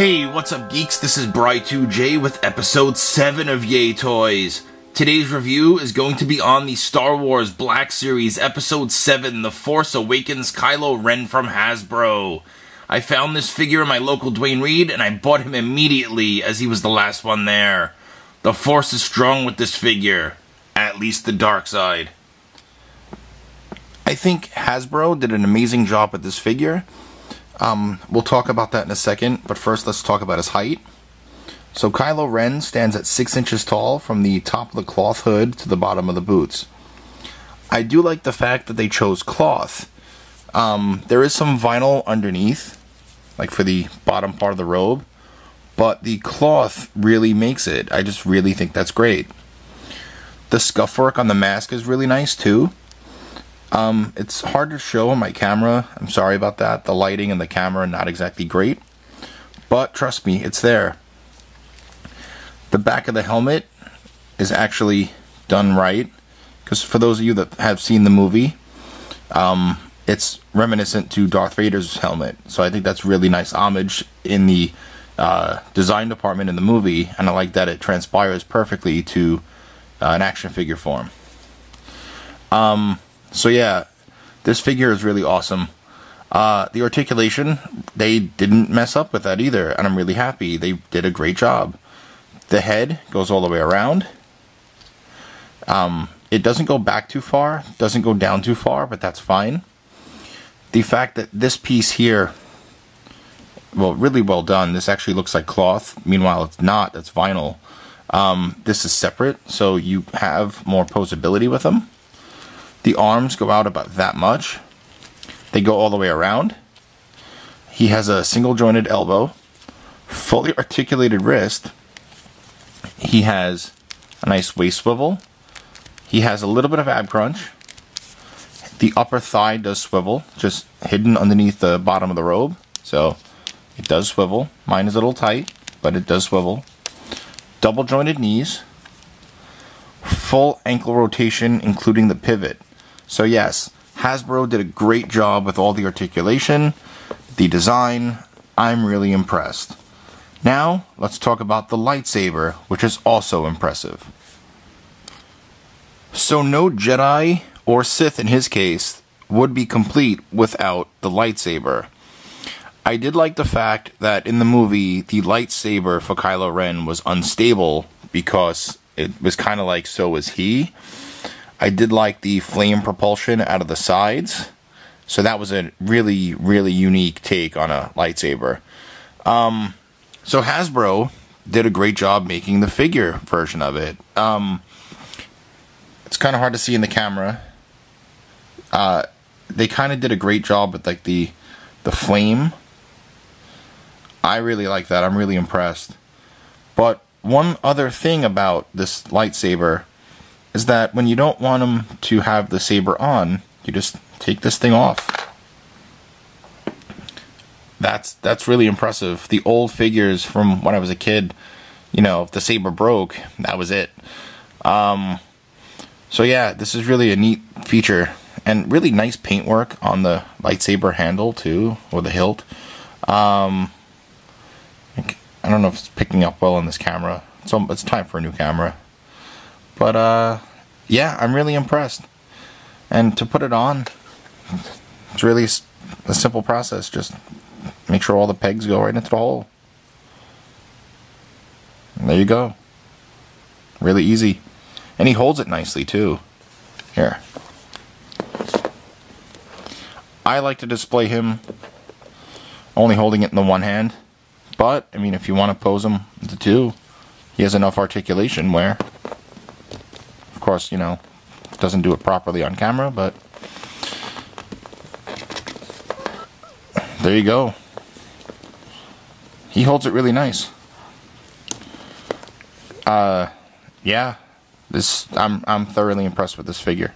Hey, what's up geeks? This is Bri2J with episode 7 of Yay Toys. Today's review is going to be on the Star Wars Black Series episode 7, The Force Awakens Kylo Ren from Hasbro. I found this figure in my local Duane Reade and I bought him immediately as he was the last one there. The Force is strong with this figure, at least the dark side. I think Hasbro did an amazing job with this figure. Um, we'll talk about that in a second, but first let's talk about his height. So Kylo Ren stands at 6 inches tall from the top of the cloth hood to the bottom of the boots. I do like the fact that they chose cloth. Um, there is some vinyl underneath, like for the bottom part of the robe, but the cloth really makes it. I just really think that's great. The scuff work on the mask is really nice too. Um, it's hard to show on my camera. I'm sorry about that. The lighting and the camera are not exactly great. But trust me, it's there. The back of the helmet is actually done right. Because for those of you that have seen the movie, um, it's reminiscent to Darth Vader's helmet. So I think that's really nice homage in the uh, design department in the movie. And I like that it transpires perfectly to uh, an action figure form. Um, so yeah, this figure is really awesome. Uh, the articulation, they didn't mess up with that either, and I'm really happy. They did a great job. The head goes all the way around. Um, it doesn't go back too far, doesn't go down too far, but that's fine. The fact that this piece here, well, really well done. This actually looks like cloth. Meanwhile, it's not. That's vinyl. Um, this is separate, so you have more posability with them. The arms go out about that much. They go all the way around. He has a single jointed elbow, fully articulated wrist. He has a nice waist swivel. He has a little bit of ab crunch. The upper thigh does swivel, just hidden underneath the bottom of the robe. So it does swivel. Mine is a little tight, but it does swivel. Double jointed knees. Full ankle rotation, including the pivot. So yes, Hasbro did a great job with all the articulation, the design. I'm really impressed. Now, let's talk about the lightsaber, which is also impressive. So no Jedi, or Sith in his case, would be complete without the lightsaber. I did like the fact that in the movie, the lightsaber for Kylo Ren was unstable because it was kind of like so was he. I did like the flame propulsion out of the sides. So that was a really, really unique take on a lightsaber. Um, so Hasbro did a great job making the figure version of it. Um, it's kind of hard to see in the camera. Uh, they kind of did a great job with like the the flame. I really like that. I'm really impressed. But one other thing about this lightsaber is that when you don't want them to have the saber on, you just take this thing off. That's that's really impressive. The old figures from when I was a kid, you know, if the saber broke, that was it. Um, so yeah, this is really a neat feature and really nice paintwork on the lightsaber handle too, or the hilt. Um, I don't know if it's picking up well on this camera. So it's time for a new camera. But uh, yeah, I'm really impressed. And to put it on, it's really a simple process. Just make sure all the pegs go right into the hole. And there you go. Really easy. And he holds it nicely too. Here. I like to display him only holding it in the one hand. But, I mean, if you want to pose him the two, he has enough articulation where of course, you know, doesn't do it properly on camera, but there you go. He holds it really nice. Uh, yeah, this I'm I'm thoroughly impressed with this figure.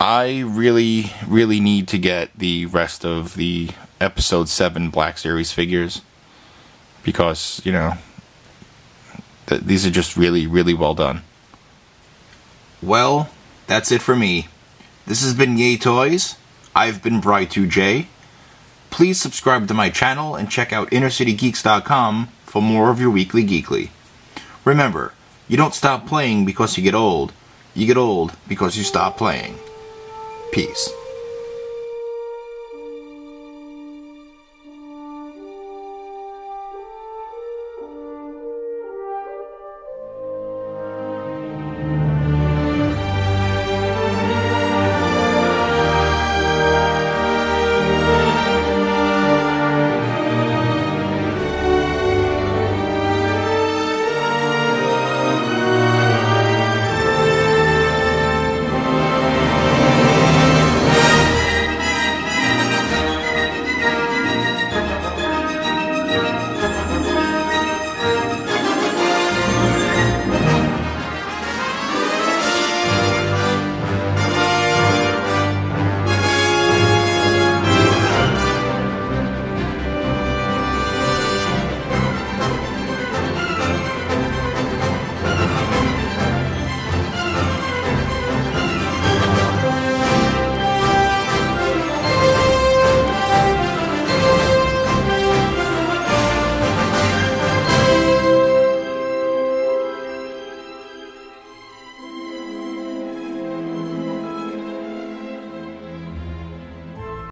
I really, really need to get the rest of the episode 7 Black Series figures because, you know, th these are just really, really well done. Well, that's it for me. This has been Yay Toys. I've been Bri2J. Please subscribe to my channel and check out InnerCityGeeks.com for more of your weekly geekly. Remember, you don't stop playing because you get old. You get old because you stop playing. Peace.